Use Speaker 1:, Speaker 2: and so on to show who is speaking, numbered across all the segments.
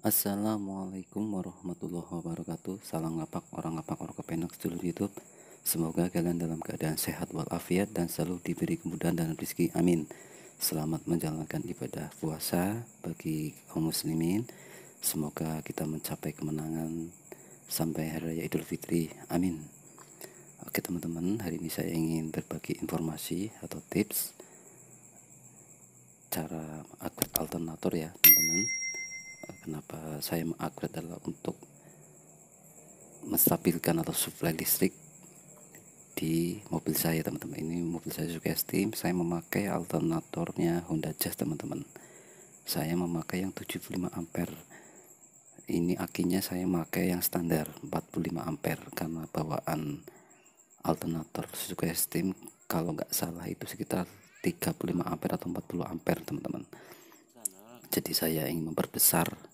Speaker 1: Assalamualaikum warahmatullahi wabarakatuh. Salam ngapak orang ngapak orang kepenak seluruh youtube Semoga kalian dalam keadaan sehat walafiat dan selalu diberi kemudahan dan rezeki. Amin. Selamat menjalankan ibadah puasa bagi kaum muslimin. Semoga kita mencapai kemenangan sampai hari raya idul fitri. Amin. Oke teman-teman hari ini saya ingin berbagi informasi atau tips Cara upgrade alternator ya teman-teman kenapa saya mengupgrade adalah untuk menstabilkan atau supply listrik di mobil saya teman-teman. Ini mobil saya juga Steam. Saya memakai alternatornya Honda Jazz teman-teman. Saya memakai yang 75 ampere. Ini akinya saya memakai yang standar 45 ampere karena bawaan alternator Suzuki Steam kalau nggak salah itu sekitar 35 ampere atau 40 ampere teman-teman. Jadi saya ingin memperbesar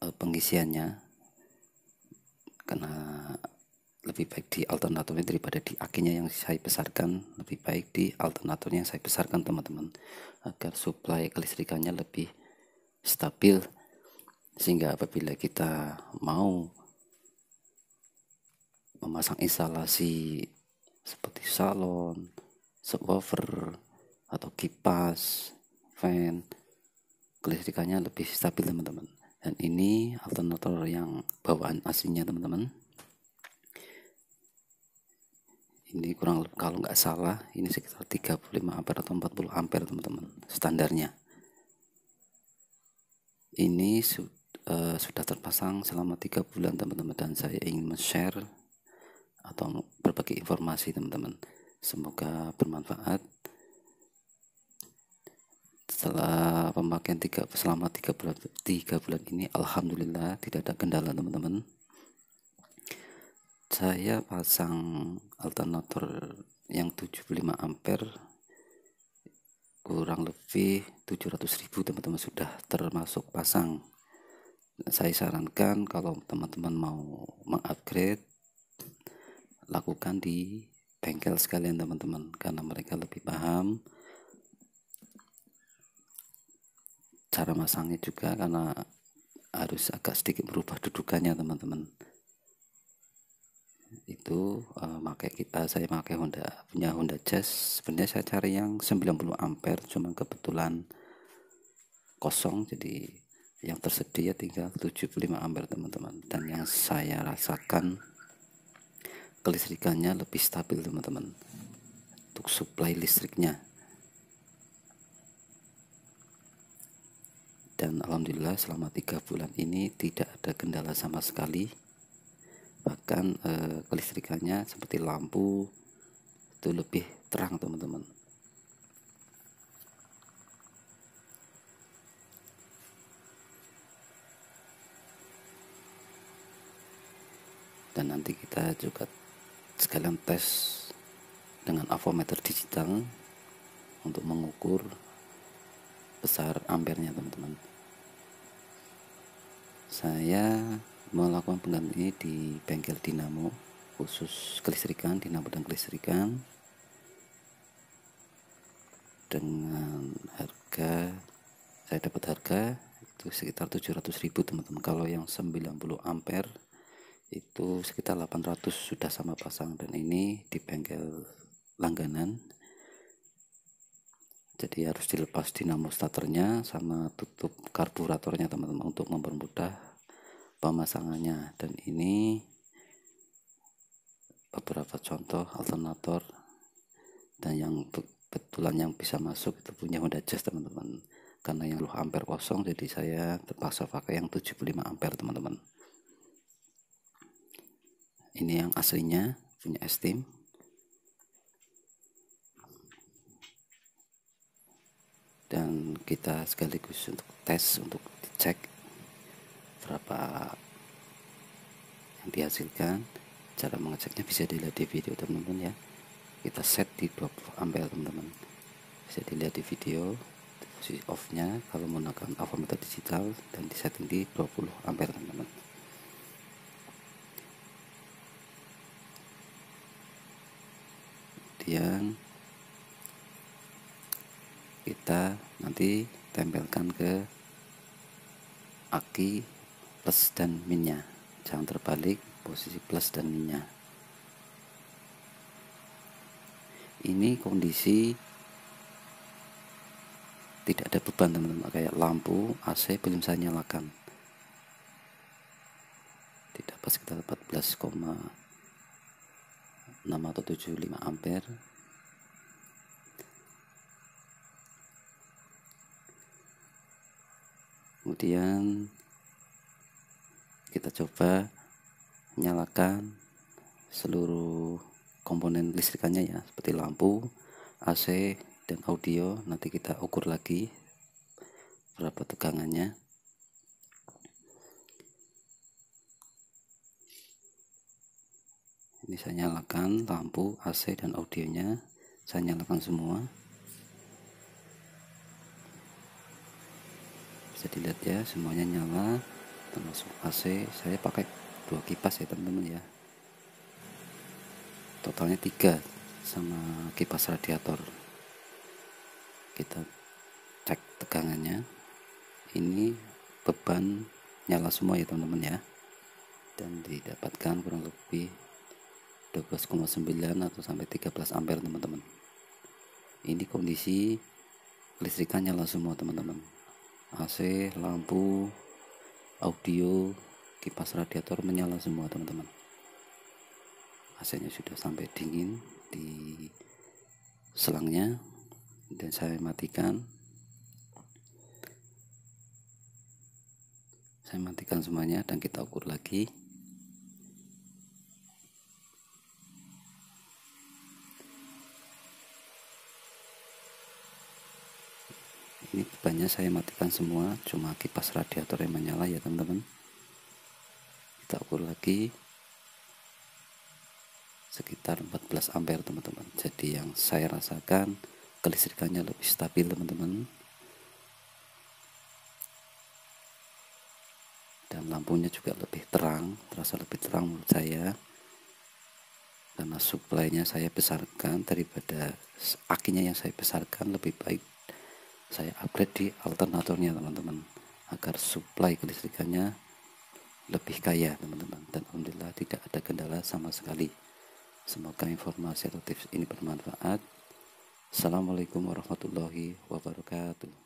Speaker 1: pengisiannya karena lebih baik di alternatornya daripada di akinya yang saya besarkan. Lebih baik di alternatornya yang saya besarkan teman-teman agar suplai kelistrikannya lebih stabil. Sehingga apabila kita mau memasang instalasi seperti salon, subwoofer atau kipas, fan kelistrikannya lebih stabil teman-teman dan ini alternator yang bawaan aslinya teman-teman. Ini kurang kalau nggak salah ini sekitar 35 ampere atau 40 ampere teman-teman standarnya. Ini su uh, sudah terpasang selama tiga bulan teman-teman dan saya ingin share atau berbagi informasi teman-teman. Semoga bermanfaat setelah pemakaian tiga selama tiga bulan tiga bulan ini alhamdulillah tidak ada kendala teman-teman. Saya pasang alternator yang 75 ampere kurang lebih 700 ribu teman-teman sudah termasuk pasang. Saya sarankan kalau teman-teman mau mengupgrade lakukan di bengkel sekalian teman-teman karena mereka lebih paham cara masangnya juga karena harus agak sedikit merubah dudukannya teman-teman. Itu uh, pakai kita saya pakai Honda punya Honda Jazz. Sebenarnya saya cari yang 90 ampere cuma kebetulan kosong jadi yang tersedia tinggal 75 ampere teman-teman. Dan yang saya rasakan kelistrikannya lebih stabil teman-teman untuk supply listriknya dan alhamdulillah selama tiga bulan ini tidak ada kendala sama sekali. Bahkan eh, kelistrikannya seperti lampu itu lebih terang teman-teman. Dan nanti kita juga sekalian tes dengan avometer digital untuk mengukur besar ampernya teman-teman. Saya melakukan pengganti ini di bengkel dinamo khusus kelistrikan dinamo dan kelistrikan dengan harga saya dapat harga itu sekitar 700 ribu teman-teman. Kalau yang 90 ampere itu sekitar 800 sudah sama pasang. Dan ini di bengkel langganan jadi harus dilepas dinamo starternya sama tutup karburatornya teman-teman untuk mempermudah pemasangannya. Dan ini beberapa contoh alternator dan yang kebetulan yang bisa masuk itu punya Honda Jazz teman-teman. Karena yang 10 ampere kosong jadi saya terpaksa pakai yang 75 ampere teman-teman. Ini yang aslinya punya Steam dan kita sekaligus untuk tes untuk dicek berapa yang dihasilkan. Cara mengeceknya bisa dilihat di video teman-teman ya. Kita set di 20 ampere teman-teman. Bisa dilihat di video posisi off nya kalau menggunakan avometer digital dan disetting di 20 ampere teman-teman. Kemudian kita nanti tempelkan ke aki plus dan minnya jangan terbalik posisi plus dan minnya ini kondisi tidak ada beban teman-teman. Kayak lampu AC belum saya nyalakan. Tidak pas kita 14,6 atau 75 ampere kemudian kita coba nyalakan seluruh komponen listrikannya ya seperti lampu AC dan audio. Nanti kita ukur lagi berapa tegangannya. Ini saya nyalakan lampu AC dan audionya. Saya nyalakan semua bisa dilihat ya semuanya nyala termasuk AC saya pakai dua kipas ya teman-teman ya. Totalnya tiga sama kipas radiator. Kita cek tegangannya. Ini beban nyala semua ya teman-teman ya. Dan didapatkan kurang lebih 12,9 atau sampai 13 ampere teman-teman. Ini kondisi listrikan nyala semua teman-teman AC lampu audio kipas radiator menyala semua teman-teman. AC nya sudah sampai dingin di selangnya dan saya matikan. Saya matikan semuanya dan kita ukur lagi bebannya saya matikan semua cuma kipas radiator yang menyala ya teman-teman. Kita ukur lagi. Sekitar 14 ampere teman-teman. Jadi yang saya rasakan kelistrikannya lebih stabil teman-teman. Dan lampunya juga lebih terang terasa lebih terang menurut saya. Karena suplainya saya besarkan daripada akinya yang saya besarkan lebih baik saya upgrade di alternatornya teman-teman agar suplai kelistrikannya lebih kaya teman-teman. Dan alhamdulillah tidak ada kendala sama sekali. Semoga informasi atau tips ini bermanfaat. Assalamualaikum warahmatullahi wabarakatuh